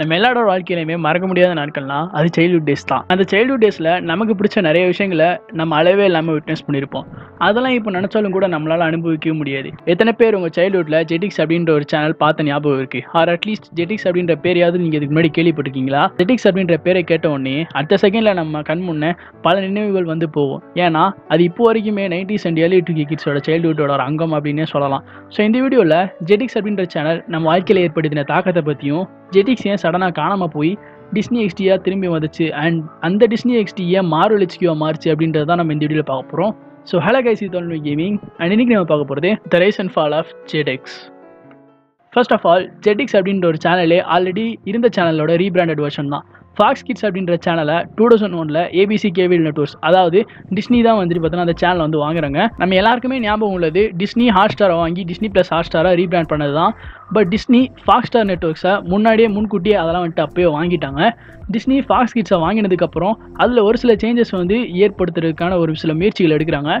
நம்ம எல்லாரோட வாழ்க்கையிலையுமே மறக்க முடியாத நாட்கள்னா அது சைல்ட்ஹுட் டேஸ் தான். அந்த சைல்ட்ஹுட் டேஸில் நமக்கு பிடிச்ச நிறைய விஷயங்களை நம்ம அளவே இல்லாமல் விட்னஸ் பண்ணியிருப்போம். அதெல்லாம் இப்போ நினச்சாலும் கூட நம்மளால் அனுபவிக்கவே முடியாது. எத்தனை பேர் உங்கள் சைல்டுஹுட்டில் ஜெட்டிக்ஸ் அப்படின்ற ஒரு சேனல் பார்த்த ஞாபகம் இருக்குது ஆர் அட்லீஸ்ட் ஜெட்டிக்ஸ் அப்படின்ற பேரையாவது நீங்கள் இதுக்கு முன்னாடி கேள்விப்பட்டிருக்கீங்களா? ஜெட்டிக்ஸ் அப்படின்ற பேரை கேட்ட உடனே அடுத்த செகண்டில் நம்ம கண் முன்னே பல நினைவுகள் வந்து போகும். ஏன்னா அது இப்போ வரைக்குமே நைன்டிஸ் அண்ட் ஏர்லி டூ கிட்ஸோட சைல்டுஹுட்டோட ஒரு அங்கம் அப்படின்னே சொல்லலாம். ஸோ இந்த வீடியோவில் ஜெட்டிக்ஸ் அப்படின்ற சேனல் நம்ம வாழ்க்கையில் ஏற்படுத்தின தாக்கத்தை பற்றியும் ஜெட்டிக்ஸ் ஏன் சடனாக காணாமல் போய் டிஸ்னி எக்ஸ்டியாக திரும்பி வந்துச்சு. அண்ட் அந்த டிஸ்னி எக்ஸ்டி ஏன் மார்வல் ஹெச்கியூ மாறுச்சு அப்படின்றத தான் நம்ம இந்த வீடியோவில் பார்க்க போகிறோம் ஸோ ஹலோ கைசி தோல்வி கேமிங் அண்ட் இன்னைக்கு நம்ம பார்க்க போகிறது the rise and fall of Jetix first of all Jetix அப்படின்ற ஒரு சேனலே ஆல்ரெடி இருந்த சேனலோட ரீபிராண்டட் வெர்ஷன் தான். ஃபாக்ஸ் கிட்ஸ் அப்படின்ற சேனலை டூ தௌசண்ட் ஒனில் ஏபிசி கேபிள் நெட்ஒர்க்ஸ் அதாவது டிஸ்னி தான் வந்துட்டு பார்த்தீங்கன்னா அந்த சேனலை வந்து வாங்குறாங்க. நம்ம எல்லாருக்குமே ஞாபகம் உள்ளது டிஸ்னி ஹாட் ஸ்டாரை வாங்கி டிஸ்னி ப்ளஸ் ஹாட் ஸ்டாரை ரீபிராண்ட் பண்ணது தான் பட் டிஸ்னி ஃபாக்ஸ் ஸ்டார் நெட்ஒர்க்ஸை முன்னாடியே முன்கூட்டியே அதெல்லாம் வந்துட்டு அப்போயே வாங்கிட்டாங்க. டிஸ்னி ஃபாக்ஸ் கிட்ஸை வாங்கினதுக்கப்புறம் அதில் ஒரு சில சேஞ்சஸ் வந்து ஏற்படுத்துறதுக்கான ஒரு சில முயற்சிகள் எடுக்கிறாங்க.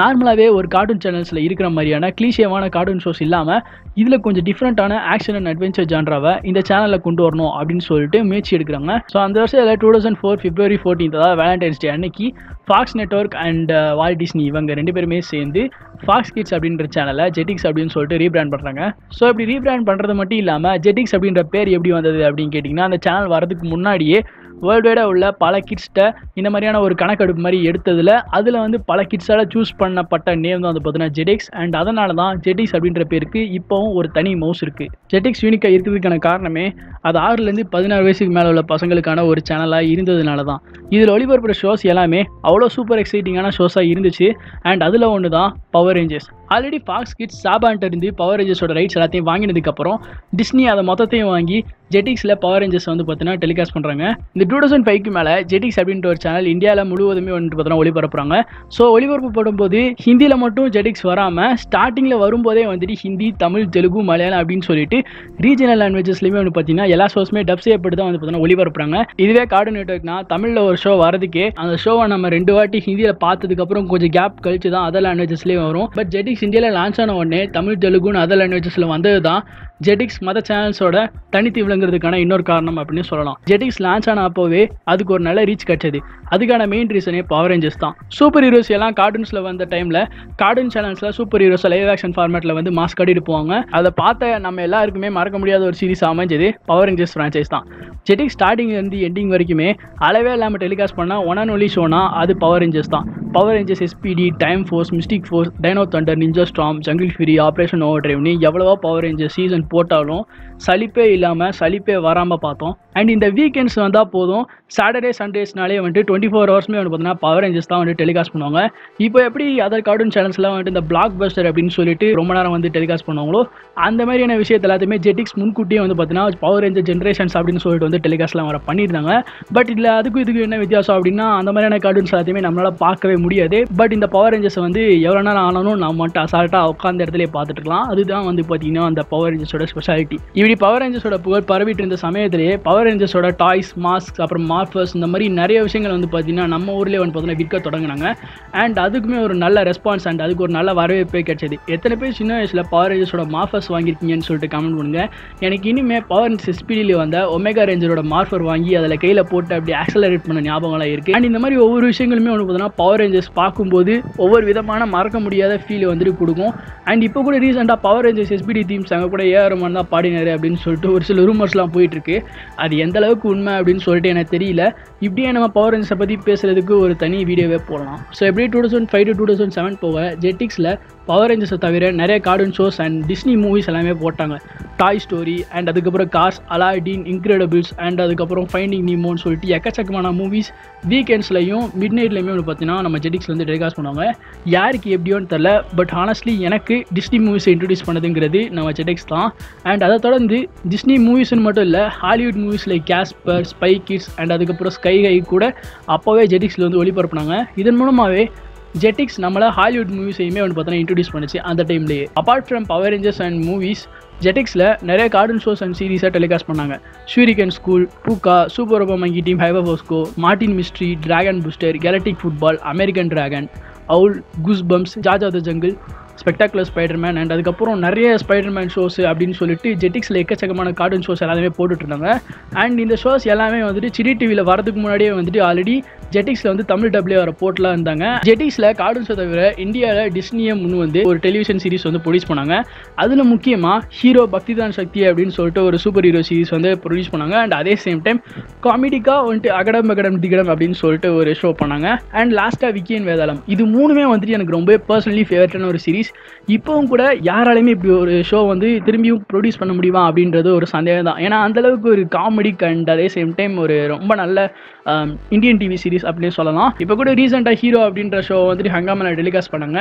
நார்மலாகவே ஒரு கார்ட்டூன் சேனல்ஸில் இருக்கிற மாதிரியான கிளீஷியமான கார்ட்டூன் ஷோஸ் இல்லாமல் இதில் கொஞ்சம் டிஃப்ரெண்ட்டான ஆக்ஷன் அண்ட் அட்வென்ச்சர் ஜான்ராவை இந்த சேனலில் கொண்டு வரணும் அப்படின்னு சொல்லிட்டு முயற்சி எடுக்கிறாங்க. ஸோ அந்த வருஷத்தில் two thousand four February fourteen அதாவது வேலண்டைன்ஸ் டே அன்னைக்கு Fox network and Walt Disney இவங்க ரெண்டு பேருமே சேர்ந்து ஃபாக்ஸ் கிட்ஸ் அப்படின்ற சேனலை ஜெட்டிக்ஸ் அப்படின்னு சொல்லிட்டு ரீபிராண்ட் பண்ணுறாங்க ஸோ இப்படி ரீபிராண்ட் பண்ணுறது மட்டும் இல்லாமல் ஜெட்டிக்ஸ் அப்படின்ற பேர் எப்படி வந்தது அப்படின்னு கேட்டிங்கன்னா அந்த சேனல் வரதுக்கு முன்னாடியே வேர்ல்டு வைடாக உள்ள பல கிட்ஸ்கிட்ட இந்த மாதிரியான ஒரு கணக்கெடுப்பு மாதிரி எடுத்ததில் அதில் வந்து பல கிட்ஸால் சூஸ் பண்ணப்பட்ட நேம் தான் வந்து பார்த்தீங்கன்னா ஜெடிக்ஸ் அண்ட் அதனால தான் ஜெடிக்ஸ் அப்படின்ற பேருக்கு இப்போவும் ஒரு தனி மவுஸ் இருக்குது ஜெடிக்ஸ் யூனிக்காக இருக்கிறதுக்கான காரணமே அது ஆறுலேருந்து பதினாறு வயசுக்கு மேலே உள்ள பசங்களுக்கான ஒரு சேனலாக இருந்ததுனால தான். இதில் ஒளிபரப்புற ஷோஸ் எல்லாமே அவ்வளோ சூப்பர் எக்ஸைட்டிங்கான ஷோஸாக இருந்துச்சு. அண்ட் அதில் ஒன்று தான் Power Rangers already Fox Kids சாபான்ட்டு இருந்து பவர் ரேஞ்சர்ஸோட ரைட்ஸ் எல்லாத்தையும் வாங்கினதுக்கப்புறம் டிஸ்னி அதை மொத்தத்தையும் வாங்கி ஜெட்டிக்ஸில் பவர் ரேஞ்சர்ஸ் வந்து பார்த்தீங்கன்னா டெலிகாஸ்ட் பண்ணுறாங்க இந்த டூ தௌசண்ட் ஃபைவ்க்கு மேலே ஜெட்டிக்ஸ் அப்படின்ற ஒரு சேனல் இந்தியாவில் முழுவதுமே வந்துட்டு பார்த்தோன்னா ஒளிபரப்புறாங்க ஸோ ஒளிபரப்பு போடும்போது ஹிந்தியில் மட்டும் ஜெட்டிக்ஸ் வராமல் ஸ்டார்டிங்கில் வரும்போதே வந்துட்டு ஹிந்தி தமிழ் தெலுங்கு மலையாளம் அப்படின்னு சொல்லிட்டு ரீஜனல் லாங்குவேஜஸ்லையுமே வந்து பார்த்தீங்கன்னா எல்லா ஷோஸுமே டப் செய்யப்பட்டு தான் வந்து பார்த்தீங்கன்னா ஒளிபரப்புறாங்க. இதுவே கார்டூன் நெட்ஒர்க்னா தமிழில் ஒரு ஷோ வரதுக்கே அந்த ஷோவை நம்ம ரெண்டு வாட்டி ஹிந்தியில் பார்த்ததுக்கப்புறம் கொஞ்சம் கேப் கழிச்சு தான் அதர் லாங்குவேஜஸ்லேயும் வரும். பட் ஜெட்டிக்ஸ் இந்தியாவில் லான்ச் ஆன உடனே தமிழ் தெலுங்குன்னு அதர் லாங்குவேஜஸில் வந்தது தான் ஜெட்டிக்ஸ் மத சேனல்ஸோட தனித்து விளங்குறதுக்கான இன்னொரு காரணம் அப்படின்னு சொல்லலாம். ஜெடிக்ஸ் லான்ச் ஆன அப்போவே அதுக்கு ஒரு நல்ல ரீச் கிடைச்சது. அதுக்கான மெயின் ரீசனே பவர் ரேஞ்சஸ் தான். சூப்பர் ஹீரோஸ் எல்லாம் கார்ட்டூன்ஸில் வந்த டைமில் கார்ட்டூன் சேனல்ஸில் சூப்பர் ஹீரோஸ் லைவ் ஆக்ஷன் ஃபார்மேட்டில் வந்து மாஸ்க் கட்டிட்டு போவாங்க. அதை பார்த்த நம்ம எல்லாருக்குமே மறக்க முடியாத ஒரு சீரிஸ் அமைஞ்சது பவர் ரேஞ்சஸ் ஃப்ரான்ச்சைஸ் தான். ஜெட்டிக் ஸ்டார்டிங்லேருந்து எண்டிங் வரைக்குமே அளவே இல்லாமல் டெலிகாஸ்ட் பண்ணால் ஒன் அண்ட் ஒன்லி ஷோனா அது பவர் ரேஞ்சஸ் தான். Power Rangers SPD Time Force Mystic Force Dino Thunder Ninja Storm Jungle Fury Operation over டிரைவ்னு எவ்வளவோ பவர் ரேஞ்சர்ஸ் சீசன் போட்டாலும் சலிப்பே இல்லாமல் சலிப்பே வராமல் பார்த்தோம். அண்ட் இந்த வீக்கெண்ட்ஸ் வந்தால் போதும். சாட்டர்டே சண்டேஸ்னாலே வந்துட்டு டுவெண்ட்டி ஃபோர் ஹவர்ஸ்மே வந்து பார்த்தீங்கன்னா பவர் ரேஞ்சர்ஸ் தான் வந்து டெலிகாஸ்ட் பண்ணுவாங்க. இப்போ எப்படி அதர் கார்ட்டூன் சேனல்ஸ்லாம் வந்துட்டு இந்த பிளாக் பஸ்டர் அப்படின்னு சொல்லிட்டு ரொம்ப நேரம் வந்து டெலிகாஸ்ட் பண்ணுவாங்களோ அந்த மாதிரியான விஷயத்தை எல்லாத்தையுமே ஜெட்டிக்ஸ் முன்கூட்டியே வந்து பார்த்தீங்கன்னா பவர் ரேஞ்சர் ஜென்ரேஷன்ஸ் அப்படின்னு சொல்லிட்டு வந்து டெலிகாஸ்ட்லாம் வர பண்ணியிருந்தாங்க. பட் இதில் அதுக்கும் இதுக்கு என்ன வித்தியாசம் அப்படின்னா அந்த மாதிரியான கார்ட்டூன்ஸ் எல்லாத்தையுமே நம்மளால் பார்க்கவே முடியாது. பட் இந்த பவர் ரேஞ்சர்ஸை வந்து எவ்வளோ நேரம் ஆனாலும் நம்ம மட்டும் அசால்ட்டாக உட்காந்த இடத்துல பார்த்துட்டுருக்கலாம். அதுதான் வந்து பார்த்தீங்கன்னா அந்த பவர் ரேஞ்சர்ஸோட ஸ்பெஷாலிட்டி இப்படி பவர் ரேஞ்சர்ஸோட புகழ் பரவிட்டு இருந்த சமயத்திலேயே பவர் ரேஞ்சர்ஸோட டாய்ஸ் மாஸ்க் அப்புறம் மார்ஃபர்ஸ் இந்த மாதிரி நிறைய விஷயங்கள் வந்து பார்த்தீங்கன்னா நம்ம ஊர்லேயே வந்து பார்த்தீங்கன்னா விற்க தொடங்கினாங்க. அண்ட் அதுக்குமே ஒரு நல்ல ரெஸ்பான்ஸ் அண்ட் அதுக்கு ஒரு நல்ல வரவேற்பே கிடைச்சது. எத்தனை பேர் சின்ன வயசில் பவர் ரேஞ்சர்ஸோட மார்ஃபர்ஸ் வாங்கியிருக்கீங்கன்னு சொல்லிட்டு கமெண்ட் பண்ணுங்க. எனக்கு இனிமேல் பவர் ரேஞ்சர்ஸ் ஸ்பீடில் வந்த ஒமேகா ரேஞ்சரோட மார்ஃபர் வாங்கி அதில் கையில் போட்டு அப்படி ஆக்சலரேட் பண்ண ஞாபகம்லாம் இருக்குது அண்ட் இந்த மாதிரி ஒவ்வொரு விஷயங்களுமே வந்து பார்த்தீங்கன்னா பவர் ரேஞ்சர்ஸ் பார்க்கும்போது ஒவ்வொரு விதமான மறக்க முடியாத ஃபீல் வந்துட்டு கொடுக்கும். அண்ட் இப்போ கூட ரீசெண்டாக பவர் ரேஞ்சர்ஸ் எஸ்பிடி தீம்ஸ் அங்கே கூட ஏஆர்மன் தான் பாடினார் அப்படின்னு சொல்லிட்டு ஒரு சில ரூமர்ஸ்லாம் போயிட்டுருக்கு. அது எந்த அளவுக்கு உண்மை அப்படின்னு சொல்லிட்டு எனக்கு தெரியல. இப்படியே நம்ம பவர் ரேஞ்சர்ஸை பற்றி பேசுகிறதுக்கு ஒரு தனி வீடியோவே போடலாம். ஸோ எப்படி two thousand five to two thousand seven போக ஜெட்டிக்ஸில் பவர் ரேஞ்சர்ஸை தவிர நிறைய cartoon shows and Disney movies எல்லாமே போட்டாங்க. டாய் ஸ்டோரி அண்ட் அதுக்கப்புறம் கார்ஸ் அலாடின் இன்க்ரெடபிள்ஸ் அண்ட் அதுக்கப்புறம் ஃபைண்டிங் நீமோன்னு சொல்லிட்டு எக்கச்சக்கமான மூவிஸ் வீக்கெண்ட்ஸ்லையும் மிட் நைட்லேயுமே வந்து பார்த்தீங்கன்னா நம்ம ஜெட்டிக்ஸ்ல வந்து டெலிகாஸ்ட் பண்ணுவாங்க. யாருக்கு எப்படியோன்னு தெரில பட் ஹானஸ்ட்லி எனக்கு டிஸ்னி மூவிஸை இன்ட்ரடியூஸ் பண்ணதுங்கிறது நம்ம ஜெட்டிக்ஸ் தான். அண்ட் அதை தொடர்ந்து டிஸ்னி மூவிஸ்னு மட்டும் இல்லை Hollywood movies like Casper Spy Kids and அதுக்கப்புறம் ஸ்கை ஹை கூட அப்போவே ஜெடிக்ஸில் வந்து ஒளிபரப்புனாங்க. இதன் மூலமாகவே ஜெட்டிக்ஸ் நம்மளை ஹாலிவுட் மூவிஸையுமே வந்து பார்த்தீங்கன்னா இன்ட்ரடியூஸ் பண்ணுச்சு அந்த டைம்லேயே apart from Power Rangers and movies ஜெட்டிக்ஸில் நிறைய கார்ட்டூன் ஷோஸ் அண்ட் சீரீஸாக டெலிகாஸ்ட் பண்ணாங்க. Shuriken School Pucca Super Robot Monkey Team Hyper Bosco Martin Mystery Dragon Booster Galactik Football American Dragon owl Goosebumps Jhajha the Jungle Spectacular Spiderman and அதுக்கப்புறம் நிறைய Spiderman shows அப்படின்னு சொல்லிட்டு ஜெட்டிக்ஸில் எக்கச்சக்கமான cartoon shows எல்லாமே போட்டுட்ருந்தாங்க. And இந்த shows எல்லாமே வந்துட்டு CD டிவியில் வரதுக்கு முன்னாடியே வந்துட்டு ஆல்ரெடி ஜெட்டிக்ஸில் வந்து தமிழ் டப்ளே வர போட்டெலாம் இருந்தாங்க. ஜெட்டிக்ஸில் கார்டூன்ஸை தவிர இந்தியாவில் டிஸ்னியை முன் வந்து ஒரு டெலிவிஷன் சீரிஸ் வந்து ப்ரொடியூஸ் பண்ணாங்க. அதில் முக்கியமாக ஹீரோ பக்திதான் சக்தி அப்படின்னு சொல்லிட்டு ஒரு சூப்பர் ஹீரோ சீரிஸ் வந்து ப்ரொடியூஸ் பண்ணாங்க. அண்ட் அதே சேம் டைம் காமெடிக்காக வந்துட்டு அகடம் அகடம் திகடம் அப்படின்னு சொல்லிட்டு ஒரு ஷோ பண்ணாங்க. அண்ட் லாஸ்ட்டாக விக்கியன் வேதாளம். இது மூணுமே வந்துட்டு எனக்கு ரொம்ப பர்சனலி ஃபேவரட்டான ஒரு சீரிஸ் இப்போவும் கூட யாராலையுமே இப்படி ஒரு ஷோ வந்து திரும்பியும் ப்ரொடியூஸ் பண்ண முடியுமா அப்படின்றது ஒரு சந்தேகம் தான். ஏன்னா அந்தளவுக்கு ஒரு காமெடி கண்ட் அதே சேம் டைம் ஒரு ரொம்ப நல்ல இந்தியன் டிவி சீரிஸ் அப்படின்னு சொல்லலாம். இப்போ கூட ரீசெண்டாக ஹீரோ அப்படின்ற ஷோ வந்துட்டு ஹங்காமில் டெலிகாஸ்ட் பண்ணாங்க.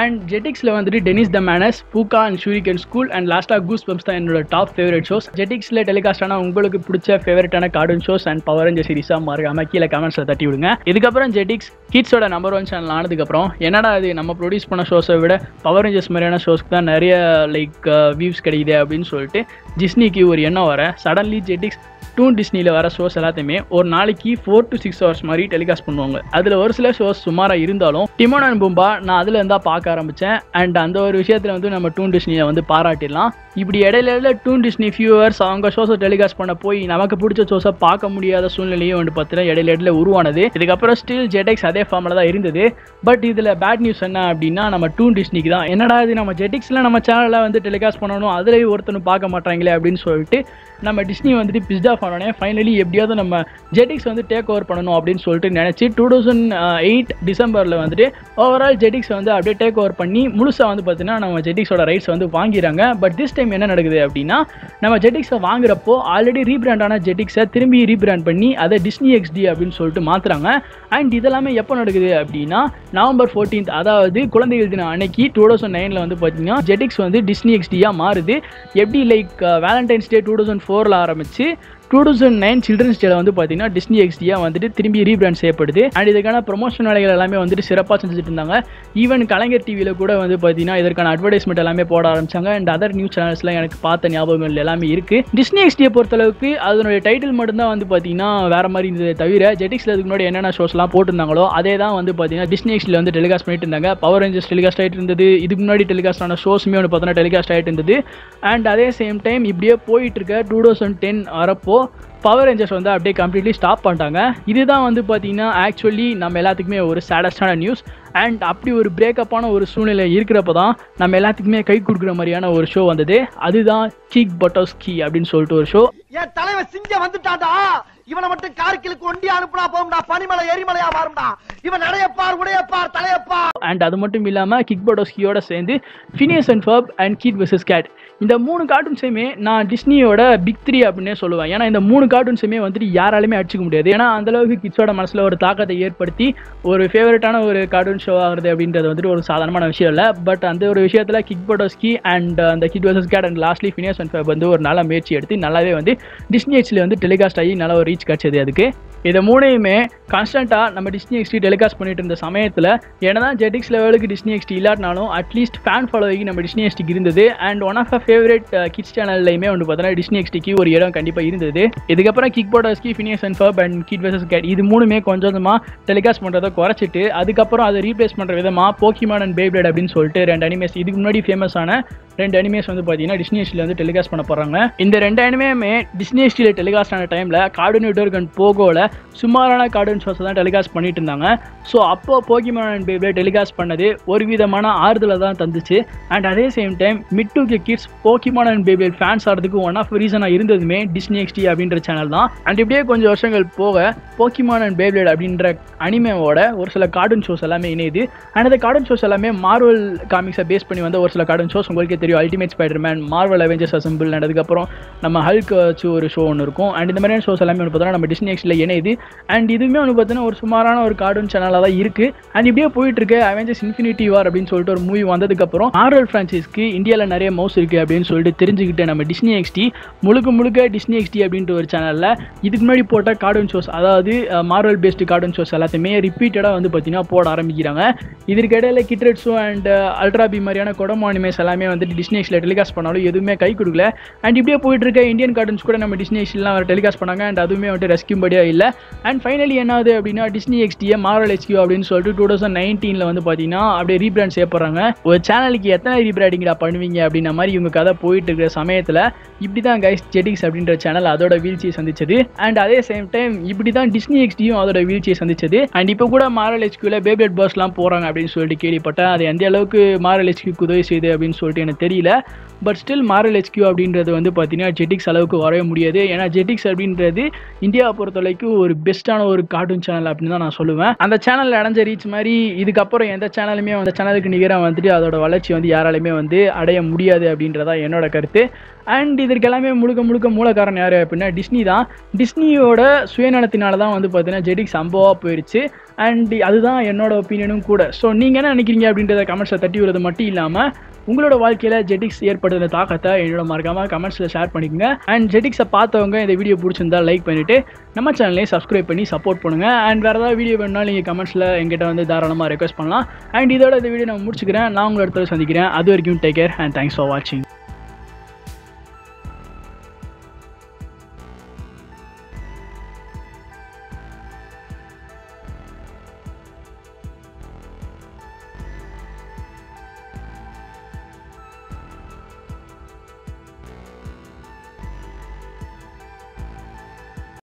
அண்ட் ஜெட்டிக்ஸில் வந்துட்டு Dennis the Menace Pucca and Shuriken School and லாஸ்ட்டாக கூஸ் பம்ஸ் தான் என்னோட டாப் ஃபேவரட் ஷோஸ் ஜெட்டிக்ஸில் டெலிகாஸ்ட் ஆனால் உங்களுக்கு பிடிச்ச ஃபேவரட்டான cartoon shows and power ranger சீரிஸாக மாறாமல் கீழே கமெண்ட்ஸில் தட்டி விடுங்க. இதுக்கப்புறம் ஜெட்டிக்ஸ் கிட்ஸோட நம்பர் ஒன் சேனல் ஆனதுக்கப்புறம் என்னடா இது நம்ம ப்ரொடியூஸ் பண்ண ஷோஸை விட பவர் ரேஞ்சர்ஸ் மாதிரியான ஷோஸ்க்கு தான் நிறைய லைக் வியூஸ் uh, கிடைக்குது அப்படின்னு சொல்லிட்டு டிஸ்னிக்கு ஒரு எண்ணம் வர சடன்லி ஜெட்டிக்ஸ் டூன் டிஸ்னியில் வர ஷோஸ் எல்லாத்தையுமே ஒரு நாளைக்கு ஃபோர் டு சிக்ஸ் ஹவர்ஸ் மாதிரி டெலிகாஸ்ட் பண்ணுவாங்க. அதில் ஒரு சில ஷோஸ் சுமாராக இருந்தாலும் டிமோன் அண்ட் பூம்பா நான் அதில் இருந்தால் பார்க்க ஆரம்பித்தேன் அண்ட் அந்த ஒரு விஷயத்தில் வந்து நம்ம டூன் டிஸ்னியை வந்து பாராட்டிடலாம். இப்படி இடையில இடையில டூன் டிஸ்னி வியூவர்ஸ் அவங்க ஷோஸை டெலிகாஸ்ட் பண்ண போய் நமக்கு பிடிச்ச ஷோஸை பார்க்க முடியாத சூழ்நிலையும் வந்து பார்த்தீங்கன்னா இடையில இடையில உருவானது. இதுக்கப்புறம் ஸ்டில் ஜெடெக்ஸ் அதே ஃபார்மில் தான் இருந்தது. பட் இதில் பேட் நியூஸ் என்ன அப்படின்னா நம்ம டூன் டிஸ்னிக்கு தான். என்னடா இது நம்ம ஜெட்டிக்ஸில் நம்ம சேனலில் வந்து டெலிகாஸ்ட் பண்ணணும் அதுலேயும் ஒருத்தனும் பார்க்க மாட்டாங்களே அப்படின்னு சொல்லிட்டு நம்ம டிஸ்னி வந்துட்டு பிஸ்டா பண்ணோடனே ஃபைனலி எப்படியாவது நம்ம ஜெட்டிக்ஸ் வந்து டேக் ஓவர் பண்ணணும் அப்படின்னு சொல்லிட்டு நினச்சி டூ தௌசண்ட் எயிட் டிசம்பரில் வந்துட்டு ஓவரால் ஜெட்டிக்ஸ் வந்து அப்படியே டேக் ஓவர் பண்ணி முழுசாக வந்து பார்த்தீங்கன்னா நம்ம ஜெட்டிக்ஸோட ரைட்ஸ் வந்து வாங்கிறாங்க பட் திஸ் டைம் என்ன நடக்குது அப்படின்னா நம்ம ஜெட்டிக்ஸை வாங்குறப்போ ஆல்ரெடி ரீபிராண்டான ஜெட்டிக்ஸை திரும்பி ரீபிராண்ட் பண்ணி அதை டிஸ்னி எக்ஸ்டி அப்படின்னு சொல்லிட்டு மாற்றுறாங்க அண்ட் இதெல்லாமே எப்போ நடக்குது அப்படின்னா நவம்பர் ஃபோர்டீன்த் அதாவது குழந்தைகள் தினம் அன்னைக்கு டூ தௌசண்ட் நைனில் வந்து பார்த்தீங்கன்னா ஜெட்டிக்ஸ் வந்து டிஸ்னி எக்ஸ்டியாக மாறுது. எப்படி like Valentine's day two thousand ஃபோரில் ஆரம்பிச்சு டூ தௌசண்ட் நைன் சில்ட்ரன்ஸ் டேல வந்து பார்த்தீங்கன்னா டிஸ்னி எக்ஸ்டியாக வந்துட்டு திரும்பி ரீபிராண்ட் செய்யப்படுது. அண்ட் இதுக்கான ப்ரொமோஷன் வேலைகள் எல்லாமே வந்துட்டு சிறப்பாக செஞ்சுட்டு இருந்தாங்க. ஈவன் கலைஞர் டிவியில் கூட வந்து பார்த்தீங்கன்னா இதற்கான அட்வர்டைஸ்மெண்ட் எல்லாமே போட ஆரம்பிச்சாங்க. அண்ட் அதர் நியூஸ் சேனல்ஸ்லாம் எனக்கு பார்த்த ஞாபகங்கள் எல்லாமே இருக்குது டிஸ்னி எக்ஸ்டியை பொறுத்தளவுக்கு அதனுடைய டைட்டில் மட்டும்தான் வந்து பார்த்தீங்கன்னா வேறு மாதிரி இருந்ததை தவிர ஜெட்டிக்ஸில் இதுக்கு முன்னாடி என்னென்ன ஷோஸ்லாம் போட்டிருந்தாங்களோ அதே தான் வந்து பார்த்தீங்கன்னா டிஸ்னி எக்ஸ்டியில் வந்து டெலிகாஸ்ட் பண்ணிட்டு இருந்தாங்க. பவர் ரேஞ்சர்ஸ் டெலிகாஸ்ட் ஆகிட்டு இருந்தது. இதுக்கு முன்னாடி டெலிகாஸ்ட் ஆன ஷோஸுமே வந்து பார்த்தோன்னா டெலிகாஸ்ட் ஆகிட்டு இருந்தது. அண்ட் அதே சேம் டைம் இப்படியே போயிட்டு இருக்க டூ தௌசண்ட் டென் வரப்போ பவர் ரேஞ்சர்ஸ் வந்து அப்படியே கம்ப்ளீட்லி ஸ்டாப் பண்ணிட்டாங்க. இதுதான் வந்து பார்த்திங்கன்னா ஆக்சுவலி நம்ம எல்லாத்துக்குமே ஒரு சேடஸ்டான நியூஸ் அண்ட் அப்படி ஒரு பிரேக்கப்பான ஒரு சூழ்நிலை இருக்கிறப்ப தான் நம்ம எல்லாத்துக்குமே கை கொடுக்குற மாதிரியான ஒரு ஷோ வந்தது. அதுதான் கிக் பட்டோஸ்கி அப்படின்னு சொல்லிட்டு ஒரு ஷோ என் தலைவர் சிங்க வந்துட்டான்டா. இவனை மட்டும் கார்கிலுக்கு ஒண்டி அனுப்புனா போகும்டா பனிமலை எரிமலையா மாறும்டா. இவன் நடையப்பார் உடையப்பார் தலையப்பார். அண்ட் அது மட்டும் இல்லாமல் கிக் பட்டோஸ்கியோட சேர்ந்து Phineas and Ferb and Kid versus Kat இந்த மூணு கார்ட்டூன்ஸையுமே நான் டிஸ்னியோட பிக் த்ரீ அப்படின்னே சொல்லுவேன். ஏன்னா இந்த மூணு கார்ட்டூன்ஸுமே வந்துட்டு யாராலுமே அடிச்சுக்க முடியாது. ஏன்னா அந்தளவுக்கு கிட்ஸோட மனசில் ஒரு தாக்கத்தை ஏற்படுத்தி ஒரு ஃபேவரட்டான ஒரு கார்ட்டூன் ஷோ ஆகுறது அப்படின்றது வந்துட்டு ஒரு சாதாரணமான விஷயம் இல்லை. பட் அந்த ஒரு விஷயத்தில் கிக் பட்டோஸ்கி அண்ட் அந்த Kid versus Kat and lastly Phineas and Ferb வந்து ஒரு நல்ல முயற்சி எடுத்து நல்லாவே வந்து டிஸ்னி ஹெச்சில் வந்து டெலிகாஸ்ட் ஆகி நல்ல ஒரு ரீச் கிடச்சது அதுக்கு. இதை மூணையுமே கான்ஸ்டண்ட்டாக நம்ம டிஸ்னி எக்ஸ்டி டெலிகாஸ்ட் பண்ணிட்டு இருந்த சமயத்தில் என்னதான் ஜெட்டிக்ஸ் லெவலுக்கு டிஸ்னி எக்ஸ்டி இல்லாட்டினாலும் அட்லீஸ்ட் ஃபேன் ஃபாலோவிங் நம்ம டிஸ்னி எக்ஸ்டிக்கு இருந்தது. And one of a favourite kids சேனல்லையுமே வந்து பார்த்தீங்கன்னா டிஸ்னி எக்ஸ்டிக்கு ஒரு இடம் கண்டிப்பாக இருந்தது. இதுக்கப்புறம் Kick Buttowski Phineas and Ferb and Kid versus Kat இது மூணுமே கொஞ்சம் கொஞ்சமாக டெலிகாஸ்ட் பண்ணுறதை குறைச்சிட்டு அதுக்கப்புறம் அதை ரீப்ளேஸ் பண்ணுற விதமாக போக்கிமான் அண்ட் பேப்ளேட் அப்படின்னு சொல்லிட்டு ரெண்டு அனிமேஸ் இதுக்கு முன்னாடி ஃபேமஸான ரெண்டு அனிமேஸ் வந்து பார்த்தீங்கன்னா டிஸ்னி ஹெச்டியில் வந்து டெலிகாஸ்ட் பண்ண போகிறாங்க இந்த ரெண்டு அனிமே டிஸ்னி ஹெச்டியில் டெலிகாஸ்ட் ஆன டைமில் கார்டூன் நெட்ஒர்க் அண்ட் போகோவில் சுமாரான கார்டூன் ஷோஸை தான் டெலிகாஸ்ட் பண்ணிட்டு இருந்தாங்க. ஸோ அப்போ போக்கிமான் அண்ட் பேபிளே டெலிகாஸ்ட் பண்ணது ஒரு விதமான ஆறுதலை தான் தந்துச்சு. அண்ட் அதே same time mid two K kids Pokemon and Beyblade fans ஆகிறதுக்கு ஒன் ஆஃப் ரீசனாக இருந்ததுமே டிஸ்னி எக்ஸ்டி அப்படின்ற சேனல் தான். அண்ட் இப்படியே கொஞ்சம் வருஷங்கள் போக போக்கிமான் அண்ட் பேபிளேட் அப்படின்ற அனிமேவோட ஒரு சில கார்டூன் ஷோஸ் எல்லாமே இணையுது. அண்ட் அந்த கார்டூன் ஷோஸ் எல்லாமே மார்வல் காமிக்ஸை பேஸ் பண்ணி வந்த ஒரு சில கார்டூன் ஷோஸ் உங்களுக்கே தெரியும் ultimate Spiderman Marvel Avengers Assemble நடந்ததுக்கப்புறம் நம்ம ஹல்க் வச்சு ஒரு ஷோ ஒன்று இருக்கும். அண்ட் இந்த மாதிரியான ஷோஸ் எல்லாமே வந்து பார்த்தோன்னா நம்ம டிஸ்னி எக்ஸில் இணையுது. அண்ட் இதுவுமே வந்து பார்த்தீங்கன்னா ஒரு சுமாரான ஒரு கார்டூன் சேனலாக தான் இருக்குது அண்ட் இப்படியே போயிட்டு இருக்கு அவெஞ்சர்ஸ் இன்ஃபினிட்டி வார் அப்படின்னு சொல்லிட்டு ஒரு மூவி வந்ததுக்கப்புறம் ஆர்வல் ஃப்ரான்ச்சைஸ்க்கு இந்தியாவில் நிறைய மவுஸ் இருக்குது அப்படின்னு சொல்லிட்டு தெரிஞ்சுக்கிட்டு நம்ம டிஸ்னி எக்ஸ்டி முழுக்க முழுக்க டிஸ்னி எக்ஸ்டி அப்படின்ற ஒரு சேனலில் இதுக்கு முன்னாடி போட்ட கார்டூன் ஷோஸ் அதாவது மார்வல் பேஸ்டு கார்டூன் ஷோஸ் எல்லாத்தையுமே ரிப்பீட்டடாக வந்து பார்த்தீங்கன்னா போட ஆரம்பிக்கிறாங்க. இதற்கிடையில் இடையில ஷோ அண்ட் அல்ட்ரா பி மாதிரியான கொடமோ அனிமேஸ் எல்லாமே வந்துட்டு டிஸ்னேஷில் டெலிகாஸ்ட் பண்ணாலும் எதுவுமே கை கொடுக்கல. அண்ட் இப்படியே போயிட்டு இருக்க இந்தியன் கார்டன்ஸ் கூட நம்ம டிஸ்னேஷன்லாம் அவர் டெலிகாஸ்ட் பண்ணாங்க. அண்ட் அதுவுமே வந்துட்டு ரெஸ்கியூம்படியாக இல்லை. அண்ட் ஃபைனலி என்னது அப்படின்னா டிஸ்னி எக்ஸ்டிஏ மாரல் எக்ஸ்கியூ அப்படின்னு சொல்லிட்டு டூ தௌசண்ட் நைன்டீனில் வந்து பார்த்தீங்கன்னா அப்படியே ரீபிராண்ட் செய்யப்படுறாங்க ஒரு சேனலுக்கு எத்தனை ரீபிராண்டிங்கடா பண்ணுவீங்க அப்படின்ற மாதிரி இவங்க கதை போயிட்டு இருக்கிற சமயத்தில் இப்படி தான் கைஸ் ஜெட்டிக்ஸ் அப்படின்ற சேனல் அதோட வீழ்ச்சியை சந்திச்சது. அண்ட் அதே சேம் டைம் இப்படி தான் டிஸ்னி எக்ஸ்டியும் அதோட வீழ்ச்சியை சந்திச்சது. அண்ட் இப்போ கூட மாரல் எக்ஸ்கியூவில் பேபியட் பாஸ்லாம் போகிறாங்க அப்படின்னு சொல்லிட்டு கேள்விப்பட்டேன். அது எந்த அளவுக்கு மாரல் எக்ஸ்கியூக்கு உதவி செய்யுது அப்படின்னு சொல்லிட்டு எனக்கு தெரியல. பட் ஸ்டில் மாரல் எச்கியூ அப்படின்றது வந்து பார்த்தீங்கன்னா ஜெட்டிக்ஸ் அளவுக்கு வரவே முடியாது. ஏன்னா ஜெட்டிக்ஸ் அப்படின்றது இந்தியாவை பொறுத்த வரைக்கும் ஒரு பெஸ்ட்டான ஒரு கார்ட்டூன் சேனல் அப்படின்னு தான் நான் சொல்லுவேன். அந்த சேனலில் அடைஞ்ச ரீச் மாதிரி இதுக்கப்புறம் எந்த சேனலுமே அந்த சேனலுக்கு நிகராக வந்துட்டு அதோட வளர்ச்சி வந்து யாராலையுமே வந்து அடைய முடியாது அப்படின்றதா என்னோட கருத்து. அண்ட் இதற்கெல்லாமே முழுக்க முழுக்க முழுக்க மூலக்காரன் யார் அப்படின்னா டிஸ்னி தான். டிஸ்னியோட சுயநலத்தினால தான் வந்து பார்த்தீங்கன்னா ஜெட்டிக்ஸ் சம்பவாக போயிடுச்சு அண்ட் அதுதான் என்னோட ஒப்பீனியனும் கூட. ஸோ நீங்கள் என்ன நினைக்கிறீங்க அப்படின்றத கமெண்ட்ஸை தட்டி விடுறது மட்டும் இல்லாமல் உங்களோட வாழ்க்கையில் ஜெட்டிக்ஸ் ஏற்படுத்தின தாக்கத்தை என்னோட மறக்காமல் கமெண்ட்ஸில் ஷேர் பண்ணிக்கோங்க. அண்ட் ஜெட்டிக்ஸை பார்த்தவங்க இந்த வீடியோ பிடிச்சிருந்தா லைக் பண்ணிவிட்டு நம்ம சேனலையும் சப்ஸ்கிரைப் பண்ணி சப்போர்ட் பண்ணுங்கள் அண்ட் வேறு ஏதாவது வீடியோ வேணுனாலும் நீங்கள் கமெண்ட்ஸில் எங்கிட்ட வந்து தாராளமாக ரெக்வஸ்ட் பண்ணலாம். அண்ட் இதோட இந்த வீடியோ நான் முடிச்சுக்கிறேன். நான் உங்களை இடத்துல சந்திக்கிறேன். அது வரைக்கும் take care and thanks for வாட்சிங்